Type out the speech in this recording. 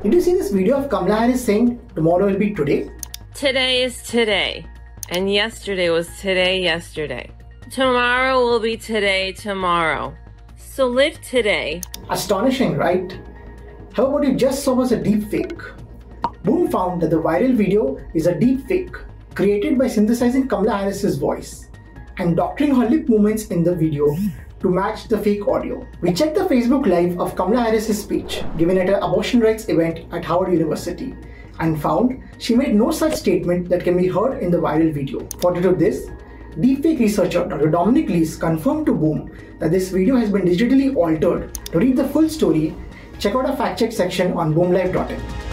Did you see this video of Kamala Harris saying tomorrow will be today? Today is today, and yesterday was today, yesterday. Tomorrow will be today, tomorrow. So live today. Astonishing, right? However, what you just saw was a deep fake. Boom found that the viral video is a deep fake created by synthesizing Kamala Harris's voice and doctoring her lip movements in the video to match the fake audio. We checked the Facebook Live of Kamala Harris's speech given at an abortion rights event at Howard University and found she made no such statement that can be heard in the viral video. Further to this, deepfake researcher Dr. Dominic Lees confirmed to Boom that this video has been digitally altered. To read the full story, check out our fact check section on boomlive.in.